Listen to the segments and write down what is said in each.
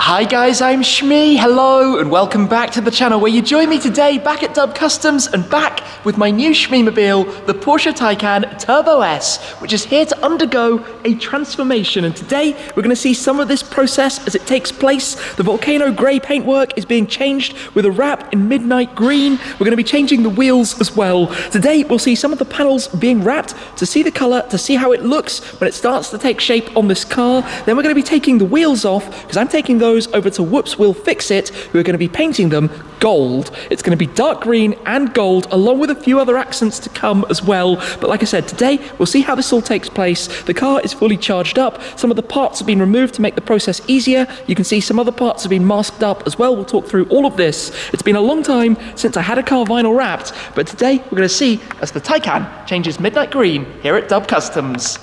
Hi guys, I'm Shmee. Hello and welcome back to the channel where you join me today back at Dub Customs and back with my new Shmeemobile, the Porsche Taycan Turbo S, which is here to undergo a transformation. And today we're going to see some of this process as it takes place. The Volcano Grey paintwork is being changed with a wrap in Midnight Green. We're going to be changing the wheels as well. Today we'll see some of the panels being wrapped to see the colour, to see how it looks when it starts to take shape on this car. Then we're going to be taking the wheels off because I'm taking those over to Whoops We'll Fix It, who are going to be painting them gold. It's going to be dark green and gold, along with a few other accents to come as well. But like I said, today we'll see how this all takes place. The car is fully charged up. Some of the parts have been removed to make the process easier. You can see some other parts have been masked up as well. We'll talk through all of this. It's been a long time since I had a car vinyl wrapped, but today we're going to see as the Taycan changes midnight green here at Dub Customs.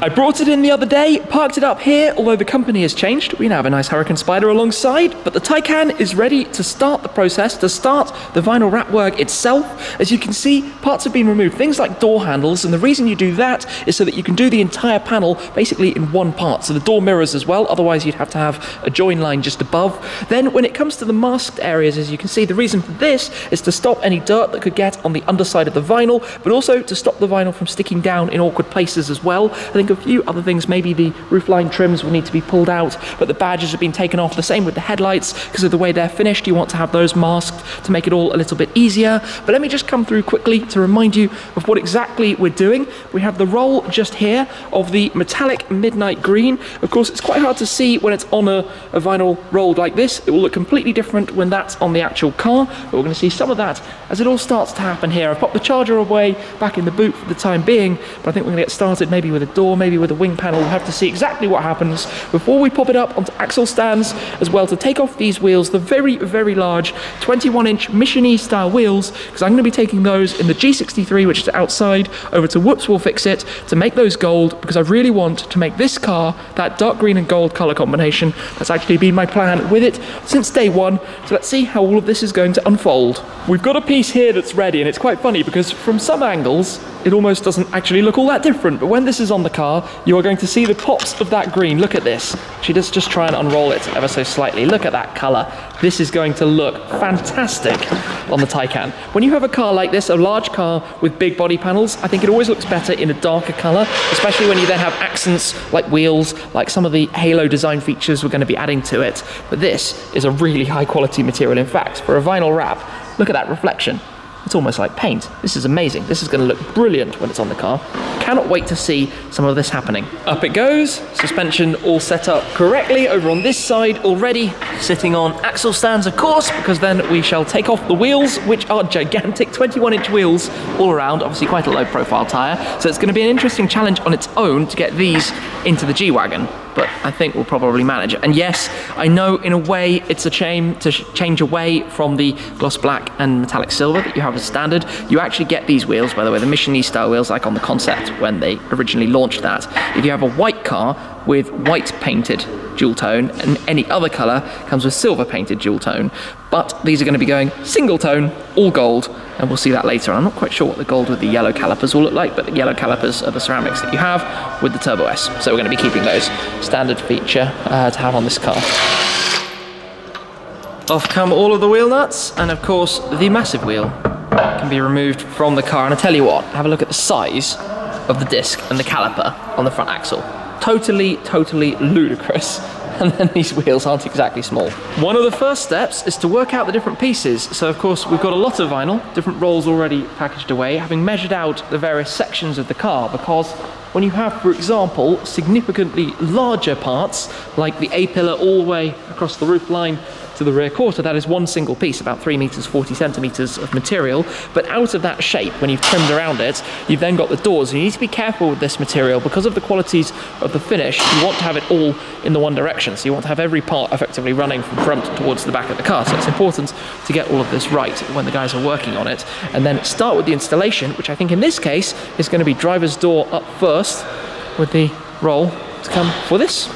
I brought it in the other day, parked it up here, although the company has changed. We now have a nice Huracán Spyder alongside, but the Taycan is ready to start the process, to start the vinyl wrap work itself. As you can see, parts have been removed, things like door handles, and the reason you do that is so that you can do the entire panel basically in one part. So the door mirrors as well, otherwise you'd have to have a join line just above. Then when it comes to the masked areas, as you can see, the reason for this is to stop any dirt that could get on the underside of the vinyl, but also to stop the vinyl from sticking down in awkward places as well. I think a few other things. Maybe the roofline trims will need to be pulled out, but the badges have been taken off. The same with the headlights because of the way they're finished. You want to have those masked to make it all a little bit easier. But let me just come through quickly to remind you of what exactly we're doing. We have the roll just here of the metallic midnight green. Of course, it's quite hard to see when it's on a, a vinyl rolled like this. It will look completely different when that's on the actual car, but we're going to see some of that as it all starts to happen here. I've popped the charger away back in the boot for the time being, but I think we're going to get started maybe with a door, maybe with a wing panel. We'll have to see exactly what happens before we pop it up onto axle stands as well to take off these wheels, the very, very large 21 inch Mission E style wheels, because I'm going to be taking those in the G63, which is outside, over to Whoops We'll Fix It to make those gold, because I really want to make this car that dark green and gold color combination. That's actually been my plan with it since day one. So let's see how all of this is going to unfold. We've got a piece here that's ready, and it's quite funny because from some angles, it almost doesn't actually look all that different. But when this is on the car, you are going to see the pops of that green. Look at this. She does just try and unroll it ever so slightly. Look at that color. This is going to look fantastic on the Taycan. When you have a car like this, a large car with big body panels, I think it always looks better in a darker color, especially when you then have accents like wheels, like some of the halo design features we're going to be adding to it. But this is a really high quality material. In fact, for a vinyl wrap, look at that reflection. It's almost like paint. This is amazing. This is going to look brilliant when it's on the car. Cannot wait to see some of this happening. Up it goes. Suspension all set up correctly over on this side already. Sitting on axle stands, of course, because then we shall take off the wheels, which are gigantic 21 inch wheels all around. Obviously quite a low profile tyre. So it's going to be an interesting challenge on its own to get these into the G-Wagon but I think we'll probably manage it. And yes, I know in a way it's a shame to change away from the gloss black and metallic silver that you have as standard. You actually get these wheels, by the way, the Mission style wheels, like on the concept when they originally launched that. If you have a white car with white painted dual tone and any other color comes with silver painted dual tone. But these are going to be going single tone, all gold, and we'll see that later. I'm not quite sure what the gold with the yellow calipers will look like, but the yellow calipers are the ceramics that you have with the Turbo S. So we're going to be keeping those standard feature uh, to have on this car. Off come all of the wheel nuts, and of course the massive wheel can be removed from the car. And I tell you what, have a look at the size of the disc and the caliper on the front axle. Totally, totally ludicrous. And then these wheels aren't exactly small. One of the first steps is to work out the different pieces. So of course we've got a lot of vinyl, different rolls already packaged away, having measured out the various sections of the car because when you have, for example, significantly larger parts, like the A-pillar all the way across the roof line to the rear quarter, that is one single piece, about 3 metres 40 centimetres of material. But out of that shape, when you've trimmed around it, you've then got the doors. You need to be careful with this material because of the qualities of the finish. You want to have it all in the one direction. So you want to have every part effectively running from front towards the back of the car. So it's important to get all of this right when the guys are working on it. And then start with the installation, which I think in this case is going to be driver's door up first with the roll to come for this.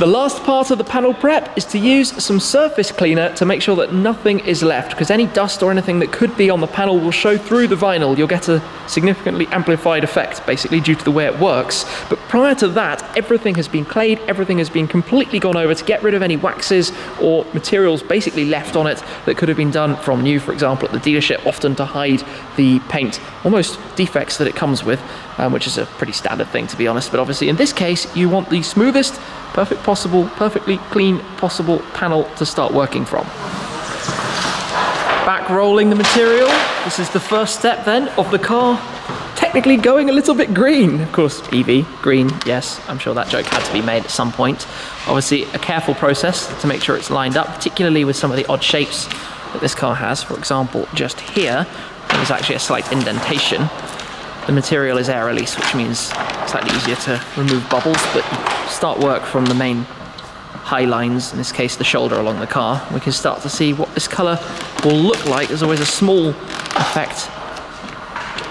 The last part of the panel prep is to use some surface cleaner to make sure that nothing is left, because any dust or anything that could be on the panel will show through the vinyl. You'll get a significantly amplified effect, basically due to the way it works. But prior to that, everything has been clayed, everything has been completely gone over to get rid of any waxes or materials basically left on it that could have been done from new, for example, at the dealership, often to hide the paint, almost defects that it comes with, um, which is a pretty standard thing to be honest. But obviously in this case, you want the smoothest, perfect possible, perfectly clean possible panel to start working from. Back rolling the material. This is the first step then of the car technically going a little bit green. Of course, EV, green, yes, I'm sure that joke had to be made at some point. Obviously, a careful process to make sure it's lined up, particularly with some of the odd shapes that this car has. For example, just here, there's actually a slight indentation. The material is air release, which means slightly easier to remove bubbles, but start work from the main high lines, in this case the shoulder along the car, we can start to see what this colour will look like. There's always a small effect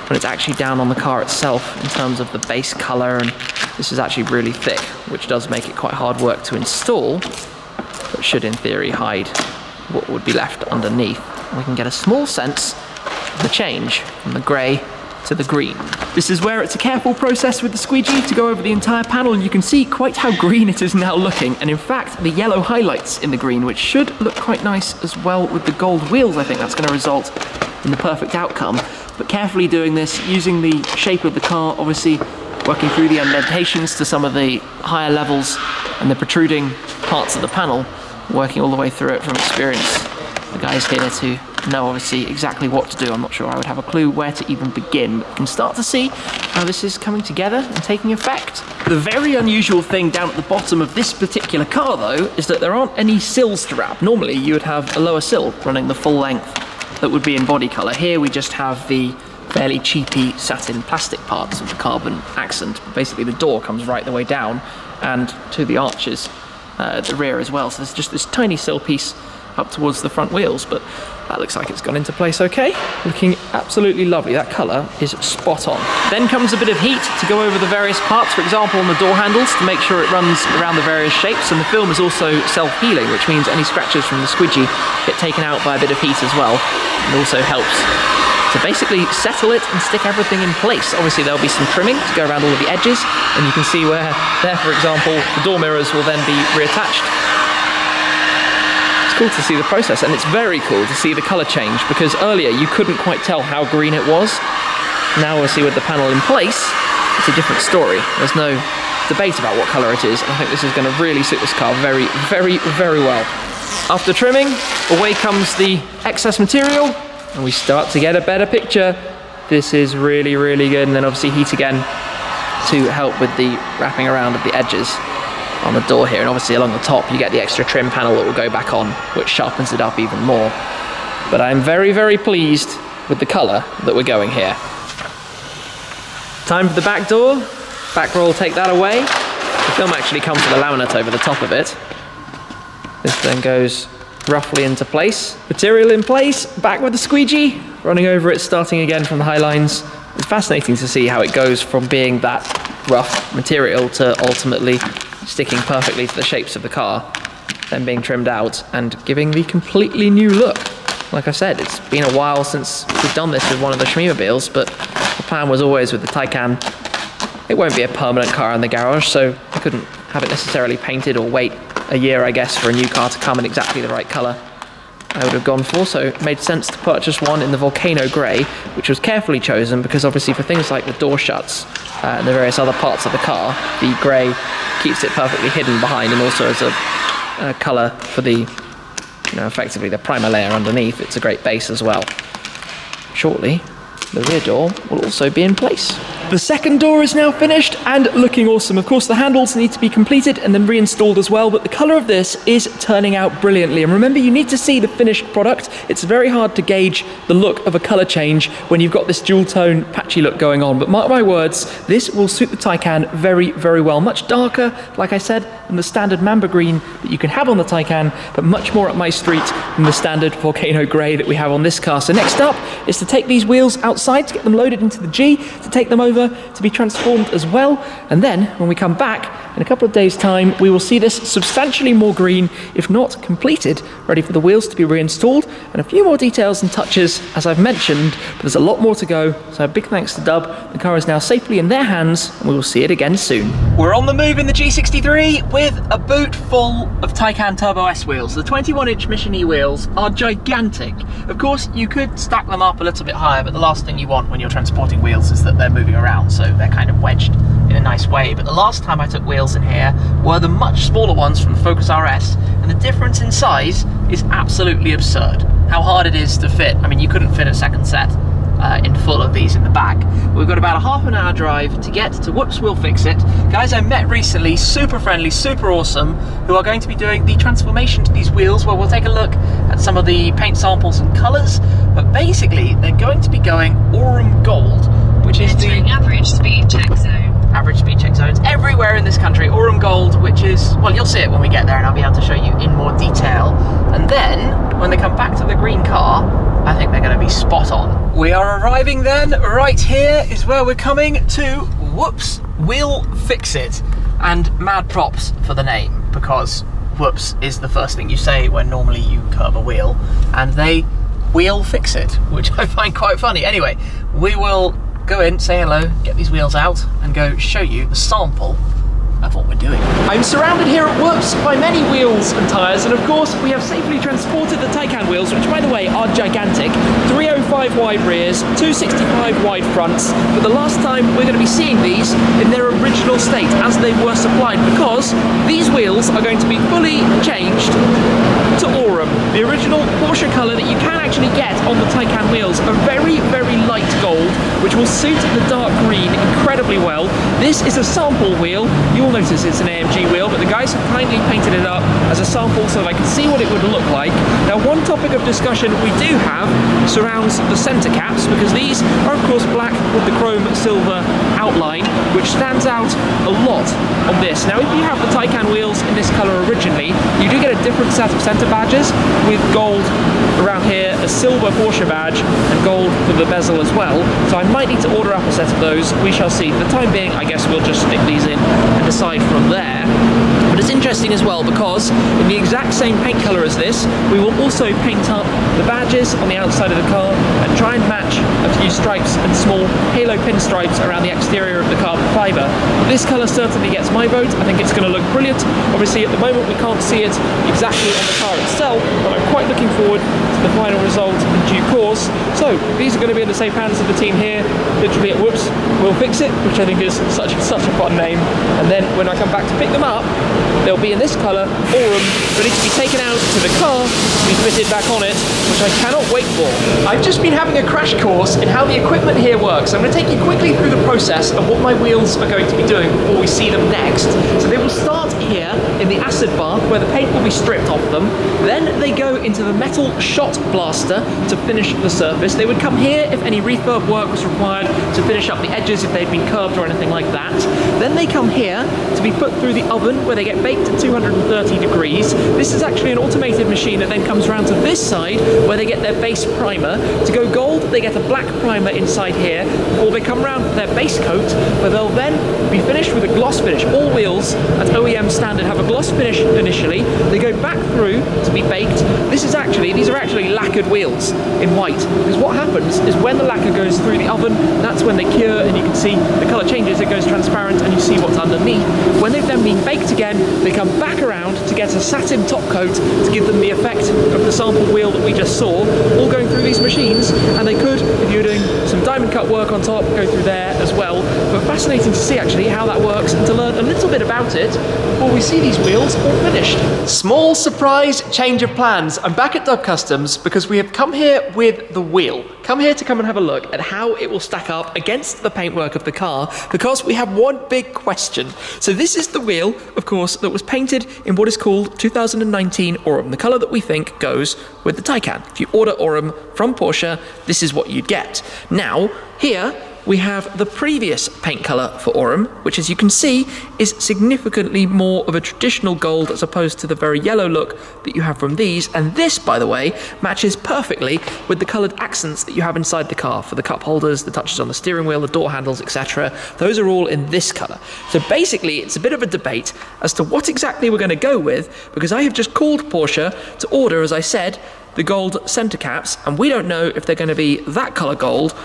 when it's actually down on the car itself in terms of the base colour and this is actually really thick, which does make it quite hard work to install, but should in theory hide what would be left underneath. We can get a small sense of the change from the grey to the green. This is where it's a careful process with the squeegee to go over the entire panel and you can see quite how green it is now looking. And in fact the yellow highlights in the green which should look quite nice as well with the gold wheels. I think that's going to result in the perfect outcome. But carefully doing this using the shape of the car obviously working through the indentations to some of the higher levels and the protruding parts of the panel working all the way through it from experience. The guys here to know obviously exactly what to do. I'm not sure I would have a clue where to even begin. But you can start to see how this is coming together and taking effect. The very unusual thing down at the bottom of this particular car though is that there aren't any sills to wrap. Normally you would have a lower sill running the full length that would be in body colour. Here we just have the fairly cheapy satin plastic parts of the carbon accent. Basically the door comes right the way down and to the arches uh, at the rear as well. So there's just this tiny sill piece up towards the front wheels, but that looks like it's gone into place okay. Looking absolutely lovely. That colour is spot on. Then comes a bit of heat to go over the various parts, for example on the door handles to make sure it runs around the various shapes. And the film is also self-healing, which means any scratches from the squidgy get taken out by a bit of heat as well. And also helps to basically settle it and stick everything in place. Obviously there'll be some trimming to go around all of the edges and you can see where there for example the door mirrors will then be reattached cool to see the process and it's very cool to see the color change because earlier you couldn't quite tell how green it was. Now we'll see with the panel in place, it's a different story. There's no debate about what color it is. I think this is going to really suit this car very, very, very well. After trimming, away comes the excess material and we start to get a better picture. This is really, really good. And then obviously heat again to help with the wrapping around of the edges on the door here and obviously along the top you get the extra trim panel that will go back on which sharpens it up even more. But I'm very very pleased with the colour that we're going here. Time for the back door. Back roll take that away. The film actually comes with a laminate over the top of it. This then goes roughly into place. Material in place back with the squeegee running over it starting again from the high lines. It's fascinating to see how it goes from being that rough material to ultimately sticking perfectly to the shapes of the car, then being trimmed out and giving the completely new look. Like I said, it's been a while since we've done this with one of the Shmeemobiles, but the plan was always with the Taycan, it won't be a permanent car in the garage, so I couldn't have it necessarily painted or wait a year, I guess, for a new car to come in exactly the right colour. I would have gone for, so it made sense to purchase one in the Volcano Grey, which was carefully chosen because obviously for things like the door shuts uh, and the various other parts of the car, the grey keeps it perfectly hidden behind and also as a, a colour for the, you know, effectively the primer layer underneath, it's a great base as well. Shortly, the rear door will also be in place. The second door is now finished and looking awesome. Of course, the handles need to be completed and then reinstalled as well, but the color of this is turning out brilliantly. And remember, you need to see the finished product. It's very hard to gauge the look of a color change when you've got this dual tone patchy look going on. But mark my words, this will suit the Taycan very, very well. Much darker, like I said, than the standard Mamba green that you can have on the Taycan, but much more up my street than the standard Volcano gray that we have on this car. So next up is to take these wheels outside to get them loaded into the G, to take them over to be transformed as well. And then, when we come back in a couple of days' time, we will see this substantially more green, if not completed, ready for the wheels to be reinstalled, and a few more details and touches, as I've mentioned, but there's a lot more to go. So, big thanks to Dub. The car is now safely in their hands, and we will see it again soon. We're on the move in the G63 with a boot full of Taycan Turbo S wheels. The 21 inch Mission E wheels are gigantic. Of course, you could stack them up a little bit higher, but the last thing you want when you're transporting wheels is that they're moving around, so they're kind of wedged in a nice way. But the last time I took wheels in here were the much smaller ones from the Focus RS, and the difference in size is absolutely absurd. How hard it is to fit. I mean, you couldn't fit a second set uh, in full of these in the back. We've got about a half an hour drive to get to Whoops We'll Fix It. Guys I met recently, super friendly, super awesome, who are going to be doing the transformation to these wheels where we'll take a look at some of the paint samples and colours, but basically they're going to be going Aurum Gold, which is the average speed check zone. average speed check zones everywhere in this country. Aurum Gold, which is, well, you'll see it when we get there and I'll be able to show you in more detail. And then, when they come back to the green car, I think they're going to be spot on. We are arriving then, right here is where we're coming to Whoops, We'll Fix It. And mad props for the name, because whoops is the first thing you say when normally you curb a wheel. And they will fix it, which I find quite funny. Anyway, we will go in, say hello, get these wheels out, and go show you the sample of what we're doing. I'm surrounded here at Whoops by many wheels and tyres, and of course we have safely transported the Taycan wheels, which by the way are gigantic. 305 wide rears, 265 wide fronts, but the last time we're going to be seeing these in their original state as they were supplied, because these wheels are going to be fully changed to Aurum, the original Porsche colour that you can actually get on the Taycan wheels. A very, very light gold, which will suit the dark green incredibly well. This is a sample wheel. You will notice it's an AMG wheel, but the guys have kindly painted it up as a sample so I can see what it would look like. Now, one topic of discussion we do have surrounds the centre caps, because these are, of course, black with the chrome silver outline, which stands out a lot on this. Now, if you have the Taycan wheels in this colour originally, you do get a different set of centre badges with gold around here, a silver Porsche badge, and gold for the bezel as well. So I might need to order up a set of those. We shall see. For the time being, I guess we'll just stick these in and decide from there. But it's interesting as well because in the exact same paint colour as this, we will also paint up the badges on the outside of the car and try and match a few stripes and small halo pinstripes around the exterior of the carbon fibre. This colour certainly gets my vote. I think it's going to look brilliant. Obviously, at the moment, we can't see it exactly on the car itself, but I'm quite looking forward to the final result in due course. So, these are going to be in the safe hands of the team here, literally at Whoops. We'll fix it, which I think is such, such a fun name. And then when I come back to pick them up, they'll be in this colour, Aurum, ready to be taken out to the car, to be fitted back on it, which I cannot wait for. I've just been having a crash course in how the equipment here works. I'm going to take you quickly through the process of what my wheels are going to be doing before we see them next. So they will start here the acid bath where the paint will be stripped off them. Then they go into the metal shot blaster to finish the surface. They would come here if any refurb work was required to finish up the edges if they'd been curved or anything like that. Then they come here to be put through the oven where they get baked at 230 degrees. This is actually an automated machine that then comes around to this side where they get their base primer. To go gold, they get a black primer inside here before they come around to their base coat where they'll then be finished with a gloss finish. All wheels at OEM standard have a gloss finish initially. They go back through to be baked. This is actually, these are actually lacquered wheels in white because what happens is when the lacquer goes through the oven, that's when they cure and you can see the colour changes, it goes transparent and you see what's underneath. When they've then been baked again, they come back around to get a satin top coat to give them the effect of the sample wheel that we just saw, all going through these machines. And they could, if you're doing some diamond cut work on top, go through there as well. But fascinating to see actually how that works and to learn a little bit about it before we see these wheels all finished. Small surprise change of plans. I'm back at Dub Customs because we have come here with the wheel. Come here to come and have a look at how it will stack up against the paintwork of the car because we have one big question. So this is the wheel, of course, that was painted in what is called 2019 Aurum, the colour that we think goes with the Taycan. If you order Aurum from Porsche, this is what you'd get. Now, here we have the previous paint colour for Aurum, which as you can see is significantly more of a traditional gold as opposed to the very yellow look that you have from these. And this, by the way, matches perfectly with the coloured accents that you have inside the car for the cup holders, the touches on the steering wheel, the door handles, etc. Those are all in this colour. So basically, it's a bit of a debate as to what exactly we're going to go with because I have just called Porsche to order, as I said, the gold centre caps, and we don't know if they're going to be that colour gold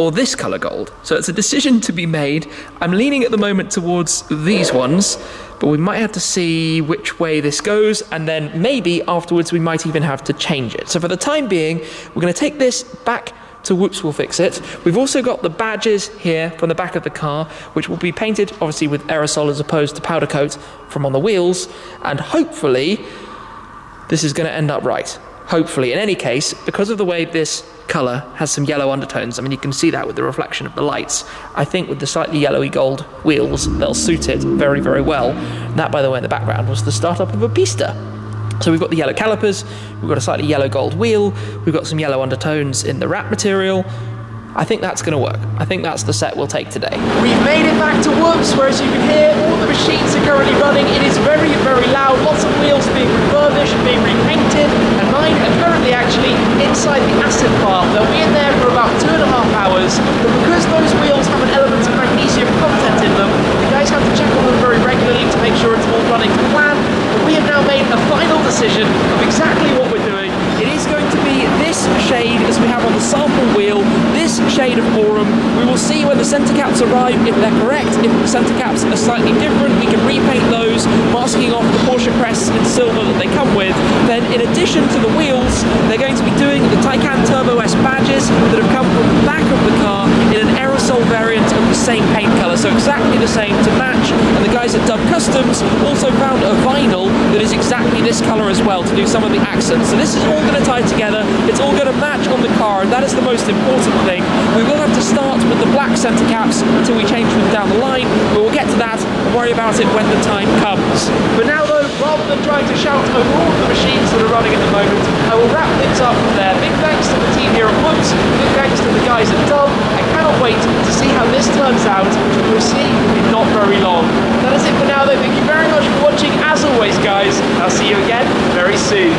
or this colour gold. So it's a decision to be made. I'm leaning at the moment towards these ones, but we might have to see which way this goes, and then maybe afterwards we might even have to change it. So for the time being, we're going to take this back to Whoops We'll Fix It. We've also got the badges here from the back of the car, which will be painted obviously with aerosol as opposed to powder coat from on the wheels, and hopefully this is going to end up right hopefully. In any case, because of the way this colour has some yellow undertones, I mean, you can see that with the reflection of the lights. I think with the slightly yellowy gold wheels, they'll suit it very, very well. And that, by the way, in the background was the startup of a Pista. So we've got the yellow calipers, we've got a slightly yellow gold wheel, we've got some yellow undertones in the wrap material, I think that's going to work. I think that's the set we'll take today. We've made it back to Whoops, where as you can hear, all the machines are currently running. It is very, very loud. Lots of wheels are being refurbished, being repainted, and mine are currently actually inside the acid bath. They'll be in there for about two and a half hours, but because those wheels have an element of magnesium content in them, the guys have to check on them very regularly to make sure it's all running to plan. But we have now made a final decision of exactly what we're doing. It is going to be this shade as we have on the sample wheel, this shade of Aurum. We will see when the centre caps arrive if they're correct. If the centre caps are slightly different, we can repaint those, masking off in silver that they come with. Then in addition to the wheels, they're going to be doing the Taycan Turbo S badges that have come from the back of the car in an aerosol variant of the same paint colour, so exactly the same to match. And the guys at Dub Customs also found a vinyl that is exactly this colour as well to do some of the accents. So this is all going to tie together. It's all going to match on the car, and that is the most important thing. We will have to start with the black centre caps until we change them down the line, but we'll get to that and worry about it when the time comes. But now though, rather than trying to shout over all the machines that are running at the moment, I will wrap things up from there. Big thanks to the team here at Whoops, big thanks to the guys at Dub. I cannot wait to see how this turns out, which we'll see in not very long. That is it for now though, thank you very much for watching as always guys. I'll see you again very soon.